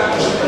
Frei,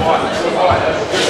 Krimi